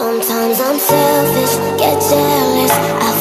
Sometimes I'm selfish, get jealous. I